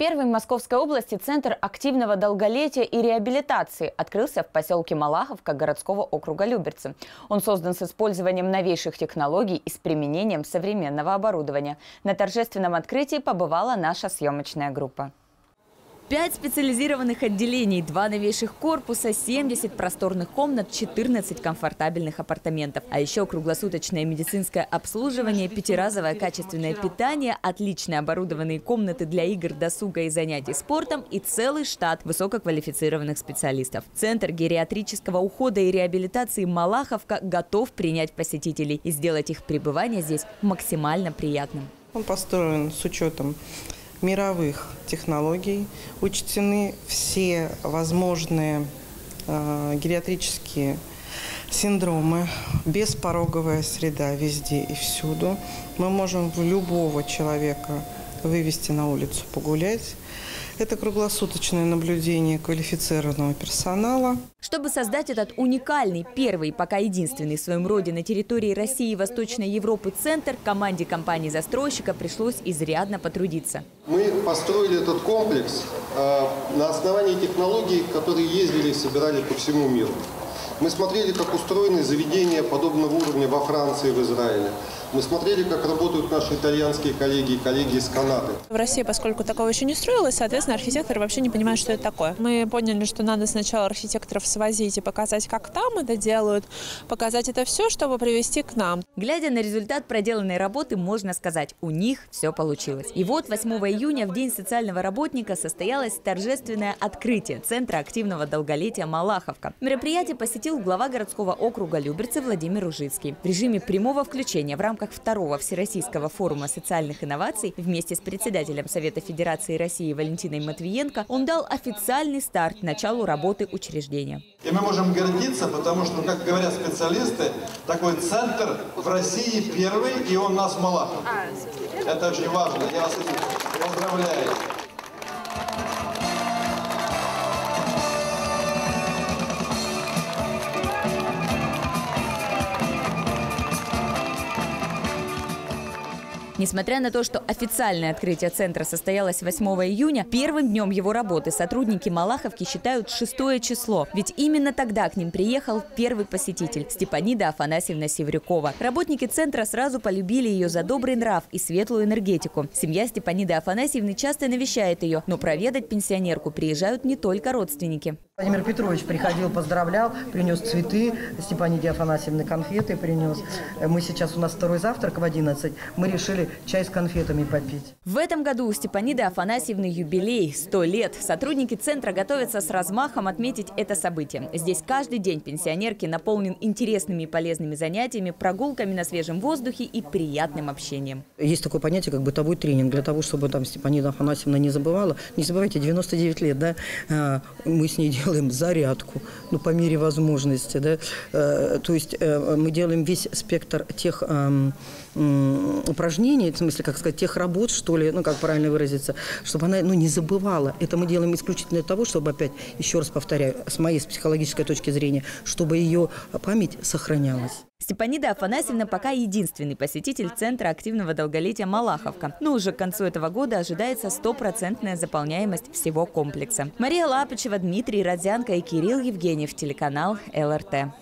Первый в Московской области центр активного долголетия и реабилитации открылся в поселке Малаховка городского округа Люберцы. Он создан с использованием новейших технологий и с применением современного оборудования. На торжественном открытии побывала наша съемочная группа. Пять специализированных отделений, два новейших корпуса, 70 просторных комнат, 14 комфортабельных апартаментов. А еще круглосуточное медицинское обслуживание, пятиразовое качественное питание, отлично оборудованные комнаты для игр, досуга и занятий спортом и целый штат высококвалифицированных специалистов. Центр гериатрического ухода и реабилитации «Малаховка» готов принять посетителей и сделать их пребывание здесь максимально приятным. Он построен с учетом мировых технологий, учтены все возможные э, гериатрические синдромы, беспороговая среда везде и всюду. Мы можем любого человека вывести на улицу погулять. Это круглосуточное наблюдение квалифицированного персонала. Чтобы создать этот уникальный, первый, пока единственный в своем роде на территории России и Восточной Европы центр, команде компании-застройщика пришлось изрядно потрудиться. Мы построили этот комплекс э, на основании технологий, которые ездили и собирали по всему миру. Мы смотрели, как устроены заведения подобного уровня во Франции, в Израиле. Мы смотрели, как работают наши итальянские коллеги и коллеги из Канады. В России, поскольку такого еще не строилось, соответственно, архитекторы вообще не понимают, что это такое. Мы поняли, что надо сначала архитекторов свозить и показать, как там это делают, показать это все, чтобы привести к нам. Глядя на результат проделанной работы, можно сказать, у них все получилось. И вот 8 июня, в День социального работника, состоялось торжественное открытие Центра активного долголетия «Малаховка». Мероприятие посетил глава городского округа Люберцы Владимир Ужицкий. В режиме прямого включения в рамках второго Всероссийского форума социальных инноваций вместе с председателем Совета Федерации России Валентиной Матвиенко он дал официальный старт началу работы учреждения. И мы можем гордиться, потому что, как говорят специалисты, такой центр в России первый, и он нас Малахов. Это очень важно. Я вас поздравляю. Несмотря на то, что официальное открытие центра состоялось 8 июня, первым днем его работы сотрудники Малаховки считают 6 число. Ведь именно тогда к ним приехал первый посетитель – Степанида Афанасьевна Севрюкова. Работники центра сразу полюбили ее за добрый нрав и светлую энергетику. Семья Степаниды Афанасьевны часто навещает ее, но проведать пенсионерку приезжают не только родственники. Владимир Петрович приходил, поздравлял, принес цветы, Степаниде Афанасьевны конфеты принес. Мы сейчас, у нас второй завтрак в 11, мы решили чай с конфетами попить. В этом году у Степаниды Афанасьевны юбилей – 100 лет. Сотрудники центра готовятся с размахом отметить это событие. Здесь каждый день пенсионерки наполнен интересными и полезными занятиями, прогулками на свежем воздухе и приятным общением. Есть такое понятие, как бытовой тренинг. Для того, чтобы там Степанида Афанасьевна не забывала, не забывайте, 99 лет, да, а, мы с ней делаем делаем зарядку, ну, по мере возможности, да, э, то есть э, мы делаем весь спектр тех э, упражнений, в смысле, как сказать, тех работ, что ли, ну, как правильно выразиться, чтобы она, ну, не забывала. Это мы делаем исключительно для того, чтобы, опять, еще раз повторяю, с моей с психологической точки зрения, чтобы ее память сохранялась. Степанида Афанасьевна пока единственный посетитель Центра активного долголетия «Малаховка». Но уже к концу этого года ожидается стопроцентная заполняемость всего комплекса. Мария Лапычева, Дмитрий Родзянко и Кирилл Евгеньев, телеканал ЛРТ.